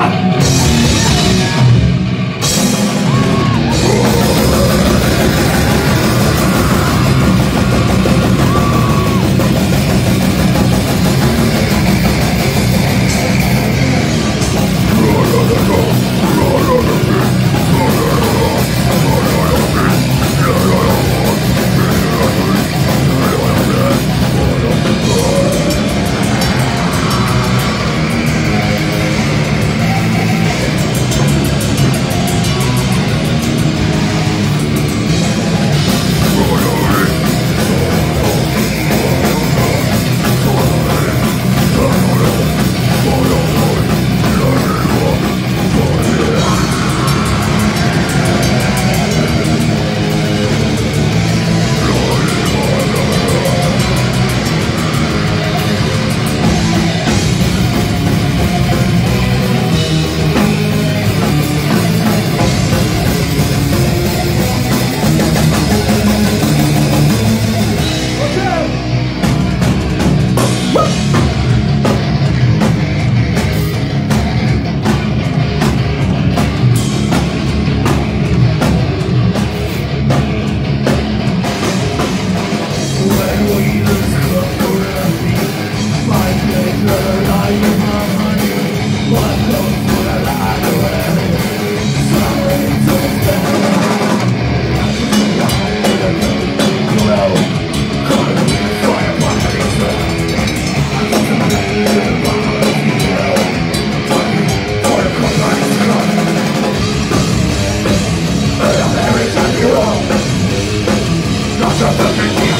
¡Ah! cosas de